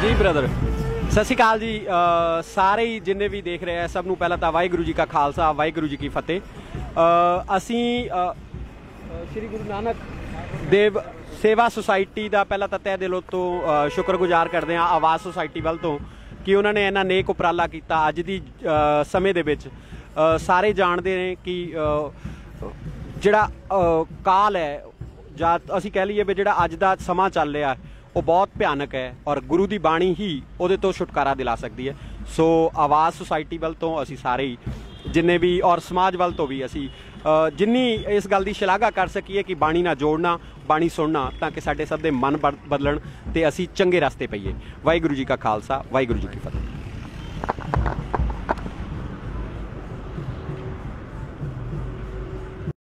ਜੀ ਬ੍ਰਦਰ ਸਤਿ ਸ਼੍ਰੀ ਅਕਾਲ ਜੀ ਸਾਰੇ ਹੀ ਜਿੰਨੇ ਵੀ ਦੇਖ ਰਹੇ ਆ ਸਭ ਨੂੰ ਪਹਿਲਾਂ ਤਾਂ ਵਾਹਿਗੁਰੂ ਜੀ ਕਾ ਖਾਲਸਾ ਵਾਹਿਗੁਰੂ ਜੀ ਕੀ ਫਤਿਹ। ਅਸੀਂ ਸ਼੍ਰੀ ਗੁਰੂ ਨਾਨਕ ਦੇਵ ਸੇਵਾ ਸੁਸਾਇਟੀ ਦਾ ਪਹਿਲਾਂ ਤਾਂ ਤਹਿ ਦਿਲੋਂ ਤੋਂ ਸ਼ੁਕਰਗੁਜ਼ਾਰ ਕਰਦੇ ਹਾਂ ਆਵਾਜ਼ ਸੁਸਾਇਟੀ ਵੱਲ ਤੋਂ ਕਿ ਉਹਨਾਂ ਨੇ ਇਹਨਾਂ ਨੇਕ ਉਪਰਾਲਾ ਕੀਤਾ ਅੱਜ ਦੀ ਸਮੇਂ ਦੇ ਵਿੱਚ। ਸਾਰੇ ਜਾਣਦੇ ਨੇ ਕਿ ਜਿਹੜਾ ਕਾਲ ਹੈ ਜਾਂ ਅਸੀਂ ਕਹਿ ਲਈਏ ਵੀ ਜਿਹੜਾ ਅੱਜ ਦਾ ਸਮਾਂ ਚੱਲ ਰਿਹਾ ਹੈ, ਉਹ ਬਹੁਤ ਭਿਆਨਕ ਹੈ ਔਰ ਗੁਰੂ ਦੀ ਬਾਣੀ ਹੀ ਉਹਦੇ ਤੋਂ ਛੁਟਕਾਰਾ ਦਿਲਾ ਸਕਦੀ ਹੈ। ਸੋ ਆਵਾਜ਼ ਸੁਸਾਇਟੀ ਵੱਲ ਤੋਂ ਅਸੀਂ ਸਾਰੇ ਹੀ, ਜਿੰਨੇ ਵੀ ਔਰ ਸਮਾਜ ਵੱਲ ਤੋਂ ਵੀ ਅਸੀਂ ਜਿੰਨੀ ਇਸ ਗੱਲ ਦੀ ਸ਼ਲਾਘਾ ਕਰ ਸਕੀਏ ਕਿ ਬਾਣੀ ਨਾਲ ਜੋੜਨਾ, ਬਾਣੀ ਸੁਣਨਾ ਤਾਂ ਕਿ ਸਾਡੇ ਸਭ ਦੇ ਮਨ ਬਦ- ਬਦਲਣ ਤੇ ਅਸੀਂ ਚੰਗੇ ਰਸਤੇ ਪਈਏ। ਵਾਹਿਗੁਰੂ ਜੀ ਕਾ ਖਾਲਸਾ, ਵਾਹਿਗੁਰੂ ਜੀ ਕੀ ਫਤਿਹ।